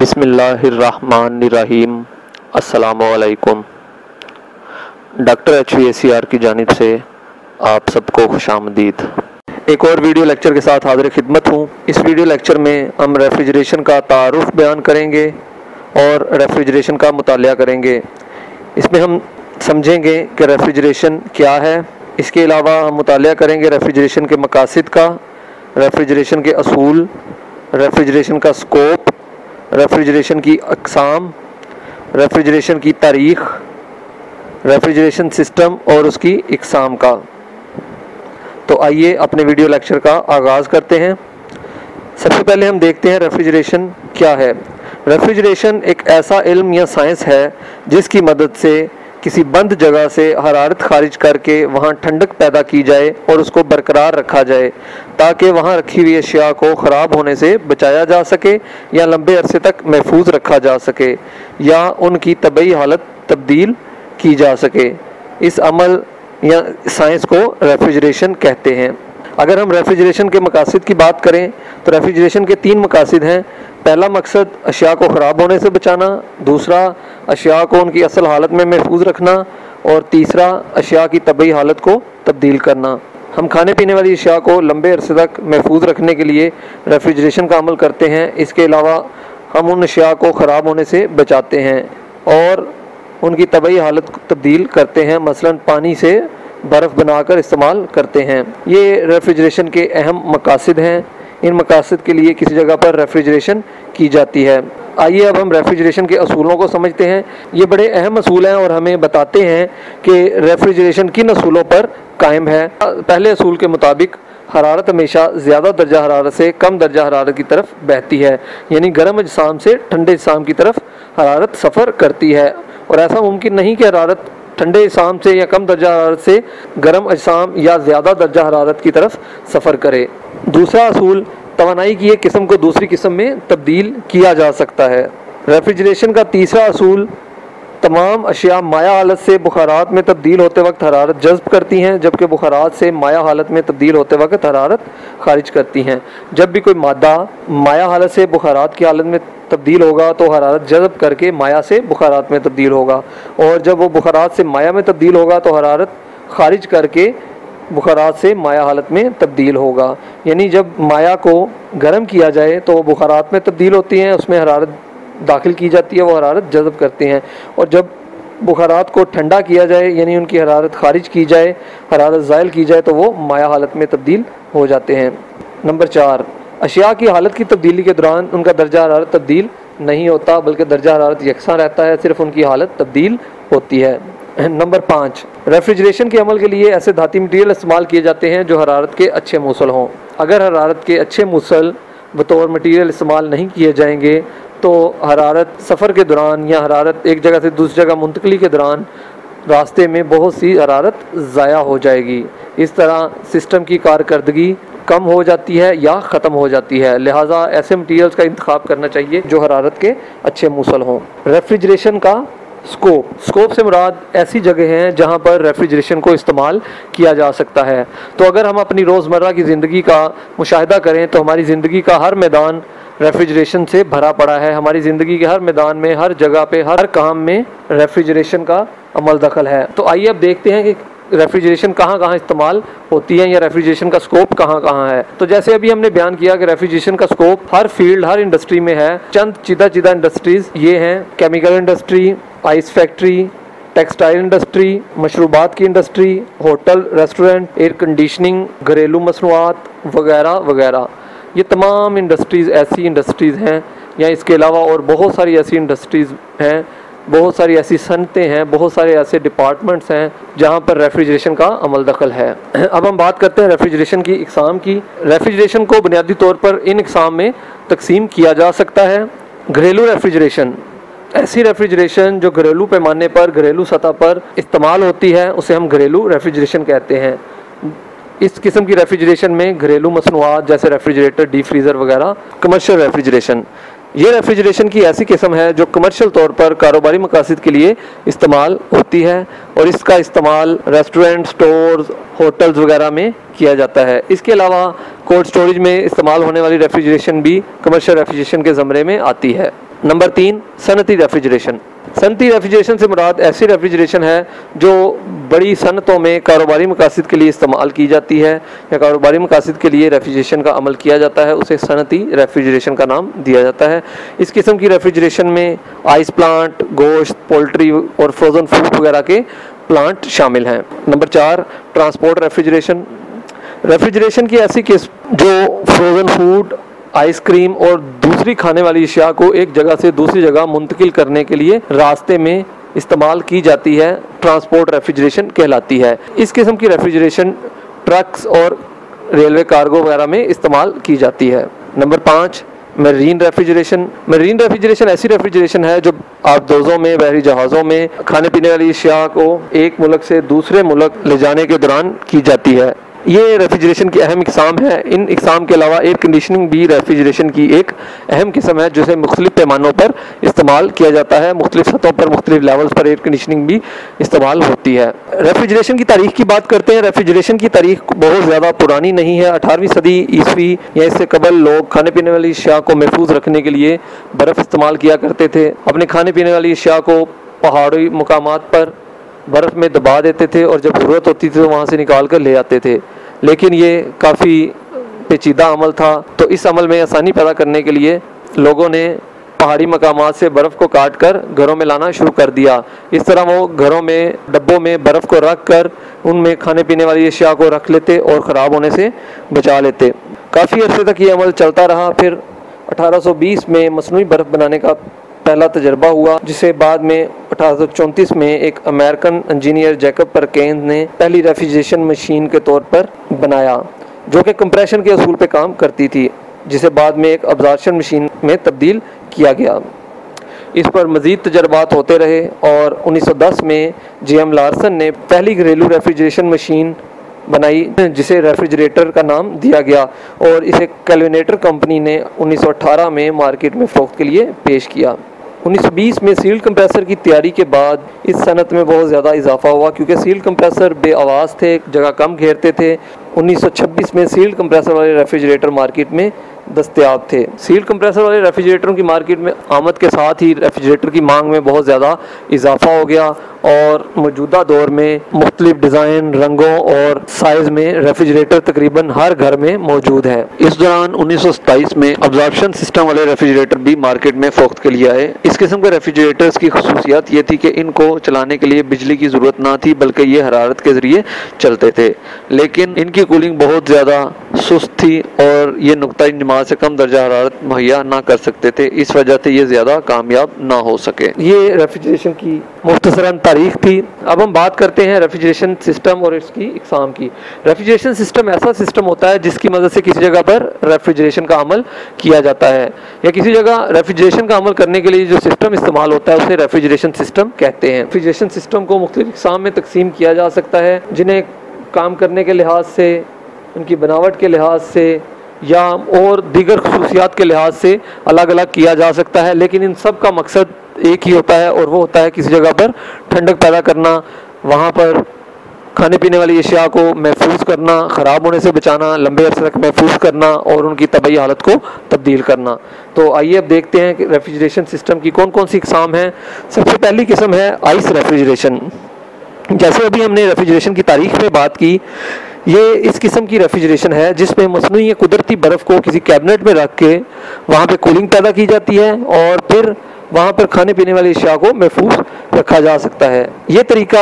بسم اللہ الرحمن الرحیم۔ السلام علیکم۔ Doctor H V S C R کی جانب سے آپ سب کو خوش آمدید۔ ایک اور ویڈیو لیکچر کے ساتھ حاضر خدمت ہوں۔ اس ویڈیو لیکچر میں ہم ریفریجریشن کا تعارف بیان کریں گے اور ریفریجریشن کا مطالعہ کریں گے۔ اس میں ہم سمجھیں گے کہ ریفریجریشن کیا ہے۔ اس کے علاوہ ہم مطالعہ کریں گے ریفریجریشن کے مقاصد کا، ریفریجریشن کے اصول، ریفریجریشن کا سکوپ ریفریجریشن کی اقسام ریفریجریشن کی تاریخ ریفریجریشن سسٹم اور اس کی اقسام کا۔ تو آئیے اپنے ویڈیو لیکچر کا آغاز کرتے ہیں۔ سب سے پہلے ہم دیکھتے ہیں ریفریجریشن کیا ہے۔ ریفریجریشن ایک ایسا علم یا سائنس ہے جس کی مدد سے کسی بند جگہ سے حرارت خارج کر کے وہاں ٹھنڈک پیدا کی جائے اور اس کو برقرار رکھا جائے، تاکہ وہاں رکھی ہوئی اشیاء کو خراب ہونے سے بچایا جا سکے یا لمبے عرصے تک محفوظ رکھا جا سکے یا ان کی طبعی حالت تبدیل کی جا سکے۔ اس عمل یا سائنس کو ریفریجریشن کہتے ہیں۔ اگر ہم ریفریجریشن کے مقاصد کی بات کریں تو ریفریجریشن کے تین مقاصد ہیں۔ پہلا مقصد، اشیاء کو خراب ہونے سے بچانا۔ دوسرا، اشیاء کو ان کی اصل حالت میں محفوظ رکھنا۔ اور تیسرا، اشیاء کی طبعی حالت کو تبدیل کرنا۔ ہم کھانے پینے والی اشیاء کو لمبے عرصے تک محفوظ رکھنے کے لیے ریفریجریشن کا عمل کرتے ہیں۔ اس کے علاوہ، ہم ان اشیاء کو خراب ہونے سے بچاتے ہیں اور ان کی طبعی حالت کو تبدیل کرتے ہیں۔ مثلا، پانی سے برف بنا کر استعمال کرتے ہیں۔ یہ ریفریجریشن کے اہم مقاصد ہیں۔ ان مقاصد کے لیے کسی جگہ پر ریفریجریشن کی جاتی ہے۔ آئیے اب ہم ریفریجریشن کے اصولوں کو سمجھتے ہیں۔ یہ بڑے اہم اصول ہیں اور ہمیں بتاتے ہیں کہ ریفریجریشن کن اصولوں پر قائم ہے۔ پہلے اصول کے مطابق حرارت ہمیشہ زیادہ درجہ حرارت سے کم درجہ حرارت کی طرف بہتی ہے۔ یعنی گرم اجسام سے ٹھنڈے اجسام کی طرف حرارت سفر کرتی ہے۔ اور ایسا ممکن نہیں کہ حرارت ٹھنڈے اجسام سے یا کم درجہ حرارت سے گرم اجسام یا زیادہ درجہ حرارت کی طرف سفر کرے۔ دوسرا اصول، توانائی کی ایک قسم کو دوسری قسم میں تبدیل کیا جا سکتا ہے۔ ریفریجریشن کا تیسرا اصول تمام اشیاء مایع حالت سے بخارات میں تبدیل ہوتے وقت حرارت جذب کرتی ہیں، جبکہ بخارات سے مایع حالت میں تبدیل ہوتے وقت حرارت خارج کرتی ہیں۔ جب بھی کوئی مادہ مایع حالت سے بخارات کی حالت میں تبدیل ہوگا تو حرارت جذب کر کے مایع سے بخارات میں تبدیل ہوگا۔ اور جب وہ بخارات سے مایع میں تبدیل ہوگا تو حرارت خارج کر کے بخارات سے مایع حالت میں تبدیل ہوگا۔ یعنی جب مایع کو گرم کیا جائے تو وہ بخارات میں تبدیل ہوتی ہیں، اس میں حرارت داخل کی جاتی ہے، وہ حرارت جذب کرتے ہیں۔ اور جب بخارات کو ٹھنڈا کیا جائے یعنی ان کی حرارت خارج کی جائے، حرارت زائل کی جائے، تو وہ مایع حالت میں تبدیل ہو جاتے ہیں۔ نمبر چار، اشیاء کی حالت کی تبدیلی کے دوران ان کا درجہ حرارت تبدیل نہیں ہوتا، بلکہ درجہ حرارت یکساں رہتا ہے، صرف ان کی حالت تبدیل ہوتی ہے۔ نمبر پانچ، ریفریجریشن کے عمل کے لیے ایسے دھاتی مٹیریل استعمال کیے جاتے ہیں جو حرارت کے اچھے موصل ہوں۔ اگر حرارت کے اچھے موصل بطور مٹیریل استعمال نہیں کیے جائیں گے تو حرارت سفر کے دوران یا حرارت ایک جگہ سے دوسری جگہ منتقلی کے دوران راستے میں بہت سی حرارت ضائع ہو جائے گی۔ اس طرح سسٹم کی کارکردگی کم ہو جاتی ہے یا ختم ہو جاتی ہے۔ لہٰذا ایسے مٹیریلز کا انتخاب کرنا چاہیے جو حرارت کے اچھے موصل ہوں۔ ریفریجریشن کا سکوپ سکوپ سے مراد ایسی جگہ ہیں جہاں پر ریفریجریشن کو استعمال کیا جا سکتا ہے۔ تو اگر ہم اپنی روزمرہ کی زندگی کا مشاہدہ کریں تو ہماری زندگی کا ہر میدان ریفریجریشن سے بھرا پڑا ہے۔ ہماری زندگی کے ہر میدان میں، ہر جگہ پہ، ہر کام میں ریفریجریشن کا عمل دخل ہے۔ تو آئیے اب دیکھتے ہیں کہ ریفریجریشن کہاں کہاں استعمال ہوتی ہے یا ریفریجریشن کا سکوپ کہاں کہاں ہے۔ تو جیسے ابھی ہم نے بیان کیا کہ ریفریجریشن کا سکوپ ہر فیلڈ ہر انڈسٹری میں ہے۔ چند چیدہ چیدہ انڈسٹریز یہ ہیں۔ Chemical industry ice factory textile industry مشروبات کی industry hotel restaurant air conditioning گھریلو مصنوعات، وغیرہ وغیرہ۔ یہ تمام انڈسٹریز ایسی انڈسٹریز ہیں، یا اس کے علاوہ اور بہت ساری ایسی انڈسٹریز ہیں، بہت ساری ایسی صنعتیں ہیں، بہت سارے ایسے ڈپارٹمنٹس ہیں جہاں پر ریفریجریشن کا عمل دخل ہے۔ اب ہم بات کرتے ہیں ریفریجریشن کی اقسام کی۔ ریفریجریشن کو بنیادی طور پر ان اقسام میں تقسیم کیا جا سکتا ہے۔ گھریلو ریفریجریشن ایسی ریفریجریشن جو گھریلو پیمانے پر، گھریلو سطح پر استعمال ہوتی ہے، اسے ہم گھریلو ریفریجریشن کہتے ہیں۔ اس قسم کی ریفریجریشن میں گھریلو مصنوعات جیسے ریفریجریٹر ڈی فریزر وغیرہ کمرشل ریفریجریشن یہ ریفریجریشن کی ایسی قسم ہے جو کمرشل طور پر کاروباری مقاصد کے لیے استعمال ہوتی ہے اور اس کا استعمال ریسٹورنٹ سٹورز ہوٹلز وغیرہ میں کیا جاتا ہے۔ اس کے علاوہ کولڈ سٹوریج میں استعمال ہونے والی ریفریجریشن بھی کمرشل ریفریجریشن کے زمرے میں آتی ہے۔ نمبر تین، صنعتی ریفریجریشن صنعتی ریفریجریشن سے مراد ایسی ریفریجریشن ہے جو بڑی صنعتوں میں کاروباری مقاصد کے لیے استعمال کی جاتی ہے یا کاروباری مقاصد کے لیے ریفریجریشن کا عمل کیا جاتا ہے، اسے صنعتی ریفریجریشن کا نام دیا جاتا ہے۔ اس قسم کی ریفریجریشن میں آئس پلانٹ، گوشت، پولٹری اور فروزن فوڈ وغیرہ کے پلانٹ شامل ہیں۔ نمبر چار، ٹرانسپورٹ ریفریجریشن۔ ریفریجریشن کی ایسی قسم جو فروزن فوڈ آئس کریم اور دوسری کھانے والی اشیاء کو ایک جگہ سے دوسری جگہ منتقل کرنے کے لیے راستے میں استعمال کی جاتی ہے، ٹرانسپورٹ ریفریجریشن کہلاتی ہے۔ اس قسم کی ریفریجریشن ٹرکس اور ریلوے کارگو وغیرہ میں استعمال کی جاتی ہے۔ نمبر پانچ، مرین ریفریجریشن۔ مرین ریفریجریشن ایسی ریفریجریشن ہے جو آپ دوزوں میں، بحری جہازوں میں کھانے پینے والی اشیاء کو ایک ملک سے دوسرے ملک لے جانے کے دوران کی جاتی ہے۔ یہ ریفریجریشن کی اہم اقسام ہے ان اقسام کے علاوہ ایئر کنڈیشننگ بھی ریفریجریشن کی ایک اہم قسم ہے، جسے مختلف پیمانوں پر استعمال کیا جاتا ہے۔ مختلف سطحوں پر، مختلف لیولز پر ایئر کنڈیشننگ بھی استعمال ہوتی ہے۔ ریفریجریشن کی تاریخ کی بات کرتے ہیں۔ ریفریجریشن کی تاریخ بہت زیادہ پرانی نہیں ہے۔ اٹھارہویں صدی عیسوی یا اس سے قبل لوگ کھانے پینے والی اشیاء کو محفوظ رکھنے کے لیے برف استعمال کیا کرتے تھے۔ اپنے کھانے پینے والی اشیاء کو پہاڑی مقامات پر برف میں دبا دیتے تھے اور جب ضرورت ہوتی تھی تو وہاں سے نکال کر لے آتے تھے۔ لیکن یہ کافی پیچیدہ عمل تھا۔ تو اس عمل میں آسانی پیدا کرنے کے لیے لوگوں نے پہاڑی مقامات سے برف کو کاٹ کر گھروں میں لانا شروع کر دیا۔ اس طرح وہ گھروں میں، ڈبوں میں برف کو رکھ کر ان میں کھانے پینے والی اشیاء کو رکھ لیتے اور خراب ہونے سے بچا لیتے۔ کافی عرصے تک یہ عمل چلتا رہا۔ پھر اٹھارہ سو بیس میں مصنوعی برف بنانے کا پہلا تجربہ ہوا، جسے بعد میں اٹھارہ سو چونتیس میں ایک امریکن انجینئر جیکب پرکینز نے پہلی ریفریجریشن مشین کے طور پر بنایا، جو کہ کمپریشن کے اصول پہ کام کرتی تھی، جسے بعد میں ایک ابزارشن مشین میں تبدیل کیا گیا۔ اس پر مزید تجربات ہوتے رہے اور انیس سو دس میں جی ایم لارسن نے پہلی گھریلو ریفریجریشن مشین بنائی، جسے ریفریجریٹر کا نام دیا گیا اور اسے کیلوینیٹر کمپنی نے انیس سو اٹھارہ میں مارکیٹ میں فروخت کے لیے پیش کیا۔ انیس سو بیس میں سیل کمپریسر کی تیاری کے بعد اس صنعت میں بہت زیادہ اضافہ ہوا کیونکہ سیل کمپریسر بے آواز تھے، جگہ کم گھیرتے تھے۔ انیس سو چھبیس میں سیل کمپریسر والے ریفریجریٹر مارکیٹ میں دستیاب تھے۔ سیل کمپریسر والے ریفریجریٹروں کی مارکیٹ میں آمد کے ساتھ ہی ریفریجریٹر کی مانگ میں بہت زیادہ اضافہ ہو گیا اور موجودہ دور میں مختلف ڈیزائن رنگوں اور سائز میں ریفریجریٹر تقریباً ہر گھر میں موجود ہے۔ اس دوران انیس سو ستائیس میں ابزارپشن سسٹم والے ریفریجریٹر بھی مارکیٹ میں فوخت کے لیے آئے۔ اس قسم کے ریفریجریٹرز کی خصوصیات یہ تھی کہ ان کو چلانے کے لیے بجلی کی ضرورت نہ تھی، بلکہ یہ حرارت کے ذریعے چلتے تھے۔ لیکن ان کی کولنگ بہت زیادہ سست تھی اور یہ نقطۂ نماز سے کم درجہ حرارت مہیا نہ کر سکتے تھے، اس وجہ سے یہ زیادہ کامیاب نہ ہو سکے۔ یہ ریفریجریشن کی مختصراً تاریخ تھی۔ اب ہم بات کرتے ہیں ریفریجریشن سسٹم اور اس کی اقسام کی۔ ریفریجریشن سسٹم ایسا سسٹم ہوتا ہے جس کی مدد سے کسی جگہ پر ریفریجریشن کا عمل کیا جاتا ہے۔ یا کسی جگہ ریفریجریشن کا عمل کرنے کے لیے جو سسٹم استعمال ہوتا ہے، اسے ریفریجریشن سسٹم کہتے ہیں۔ ریفریجریشن سسٹم کو مختلف اقسام میں تقسیم کیا جا سکتا ہے، جنہیں کام کرنے کے لحاظ سے ان کی بناوٹ کے لحاظ سے یا اور دیگر خصوصیات کے لحاظ سے الگ الگ کیا جا سکتا ہے، لیکن ان سب کا مقصد ایک ہی ہوتا ہے اور وہ ہوتا ہے کسی جگہ پر ٹھنڈک پیدا کرنا، وہاں پر کھانے پینے والی اشیاء کو محفوظ کرنا، خراب ہونے سے بچانا، لمبے عرصے تک محفوظ کرنا اور ان کی طبعی حالت کو تبدیل کرنا۔ تو آئیے اب دیکھتے ہیں کہ ریفریجریشن سسٹم کی کون کون سی اقسام ہیں۔ سب سے پہلی قسم ہے آئس ریفریجریشن۔ جیسے ابھی ہم نے ریفریجریشن کی تاریخ میں بات کی یہ اس قسم کی ریفریجریشن ہے جس میں مصنوعی قدرتی برف کو کسی کیبنٹ میں رکھ کے وہاں پہ کولنگ پیدا کی جاتی ہے اور پھر وہاں پر کھانے پینے والی اشیاء کو محفوظ رکھا جا سکتا ہے۔ یہ طریقہ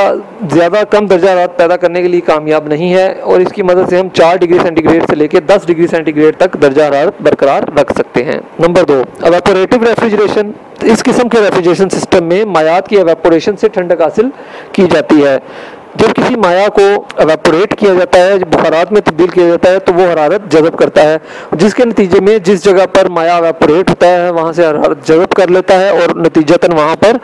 زیادہ کم درجہ حرارت پیدا کرنے کے لیے کامیاب نہیں ہے اور اس کی مدد سے ہم چار ڈگری سینٹی گریڈ سے لے کے دس ڈگری سینٹی گریڈ تک درجہ حرارت برقرار رکھ سکتے ہیں۔ نمبر دو اویپوریٹو ریفریجریشن اس قسم کے ریفریجریشن سسٹم میں مایات کی ایویپوریشن سے ٹھنڈک حاصل کی جاتی ہے۔ جب کسی مایا کو ایواپوریٹ کیا جاتا ہے بخارات میں تبدیل کیا جاتا ہے، تو وہ حرارت جذب کرتا ہے۔ جس کے نتیجے میں جس جگہ پر مایا ایواپوریٹ ہوتا ہے، وہاں سے حرارت جذب کر لیتا ہے اور نتیجتاً وہاں پر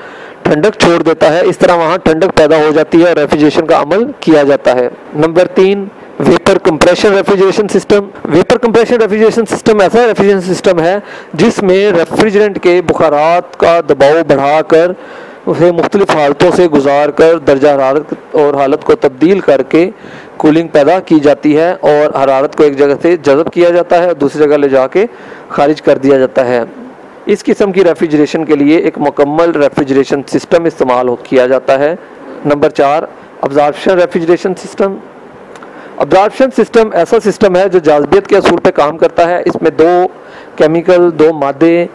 ٹھنڈک چھوڑ دیتا ہے۔ اس طرح وہاں ٹھنڈک پیدا ہو جاتی ہے اور ریفریجریشن کا عمل کیا جاتا ہے۔ نمبر تین vapour compression refrigeration system vapour compression refrigeration system ایسا ریفریجریشن سسٹم ہے جس میں ریفریجرنٹ کے بخارات کا دباؤ بڑھا کر اسے مختلف حالتوں سے گزار کر درجہ حرارت اور حالت کو تبدیل کر کے کولنگ پیدا کی جاتی ہے اور حرارت کو ایک جگہ سے جذب کیا جاتا ہے اور دوسری جگہ لے جا کے خارج کر دیا جاتا ہے۔ اس قسم کی ریفریجریشن کے لیے ایک مکمل ریفریجریشن سسٹم استعمال کیا جاتا ہے۔ نمبر چار، absorption refrigeration system. Absorption system ایسا سسٹم ہے جو جاذبیت کے اصول پہ کام کرتا ہے۔ اس میں دو کیمیکل، دو مادے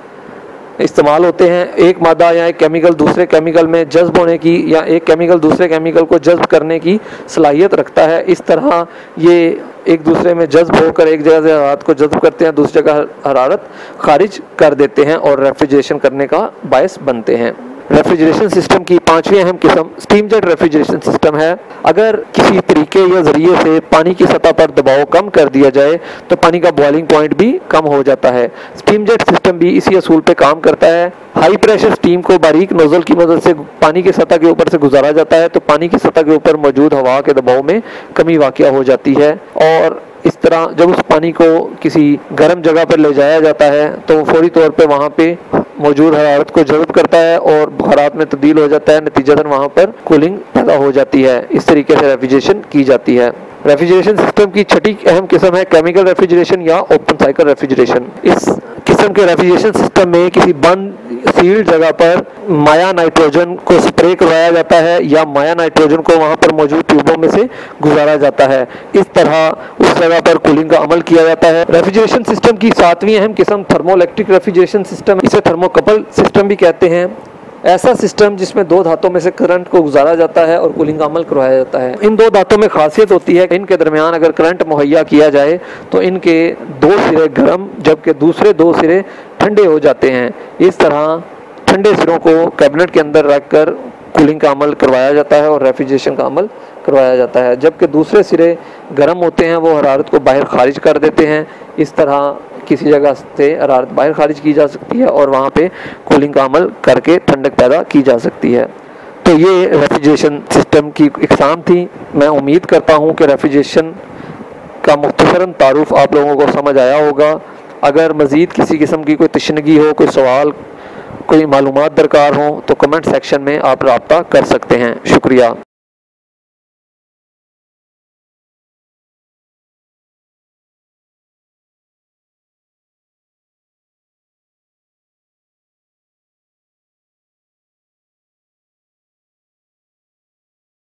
استعمال ہوتے ہیں، ایک مادہ یا ایک کیمیکل دوسرے کیمیکل میں جذب ہونے کی یا ایک کیمیکل دوسرے کیمیکل کو جذب کرنے کی صلاحیت رکھتا ہے۔ اس طرح یہ ایک دوسرے میں جذب ہو کر ایک جگہ سے حرارت کو جذب کرتے ہیں، دوسری جگہ حرارت خارج کر دیتے ہیں اور ریفریجریشن کرنے کا باعث بنتے ہیں۔ ریفریجریشن سسٹم کی پانچویں اہم قسم سٹیم جیٹ ریفریجریشن سسٹم ہے۔ اگر کسی طریقے یا ذریعے سے پانی کی سطح پر دباؤ کم کر دیا جائے، تو پانی کا بوائلنگ پوائنٹ بھی کم ہو جاتا ہے۔ سٹیم جیٹ سسٹم بھی اسی اصول پہ کام کرتا ہے۔ ہائی پریشر سٹیم کو باریک نوزل کی مدد سے پانی کی سطح کے اوپر سے گزارا جاتا ہے، تو پانی کی سطح کے اوپر موجود ہوا کے دباؤ میں کمی واقع ہو جاتی ہے۔ اور اس طرح جب اس پانی کو کسی گرم جگہ پر لے جایا جاتا ہے، تو فوری طور پہ وہاں پہ موجود حرارت کو جذب کرتا ہے اور بخارات میں تبدیل ہو جاتا ہے نتیجہ وہاں پر کولنگ پیدا ہو جاتی ہے۔ اس طریقے سے ریفریجریشن کی جاتی ہے۔ ریفریجریشن سسٹم کی چھٹی اہم قسم ہے کیمیکل ریفریجریشن یا اوپن سائیکل ریفریجریشن۔ اس قسم کے ریفریجریشن سسٹم میں کسی بند سیل جگہ پر مایا نائٹروجن کو سپرے کروایا جاتا ہے یا مایا نائٹروجن کو وہاں پر موجود ٹیوبوں میں سے گزارا جاتا ہے۔ اس طرح اس جگہ پر کولنگ کا عمل کیا جاتا ہے۔ ریفریجریشن سسٹم کی ساتویں اہم قسم تھرمو الیکٹرک ریفریجریشن سسٹم، اسے تھرمو کپل سسٹم بھی کہتے ہیں۔ ایسا سسٹم جس میں دو دھاتوں میں سے کرنٹ کو گزارا جاتا ہے اور کولنگ کا عمل کروایا جاتا ہے۔ ان دو دھاتوں میں خاصیت ہوتی ہے کہ ان کے درمیان اگر کرنٹ مہیا کیا جائے تو ان کے دو سرے گرم، جبکہ دوسرے دو سرے ٹھنڈے ہو جاتے ہیں۔ اس طرح ٹھنڈے سروں کو کیبنٹ کے اندر رکھ کر کولنگ کا عمل کروایا جاتا ہے اور ریفریجریشن کا عمل کروایا جاتا ہے۔ جبکہ دوسرے سرے گرم ہوتے ہیں، وہ حرارت کو باہر خارج کر دیتے ہیں۔ اس طرح کسی جگہ سے حرارت باہر خارج کی جا سکتی ہے اور وہاں پہ کولنگ کا عمل کر کے ٹھنڈک پیدا کی جا سکتی ہے۔ تو یہ ریفریجریشن سسٹم کی اقسام تھی۔ میں امید کرتا ہوں کہ ریفریجریشن کا مختصراً تعارف آپ لوگوں کو سمجھ آیا ہوگا۔ اگر مزید کسی قسم کی کوئی تشنگی ہو، کوئی سوال، کوئی معلومات درکار ہوں، تو کمنٹ سیکشن میں آپ رابطہ کر سکتے ہیں۔ شکریہ۔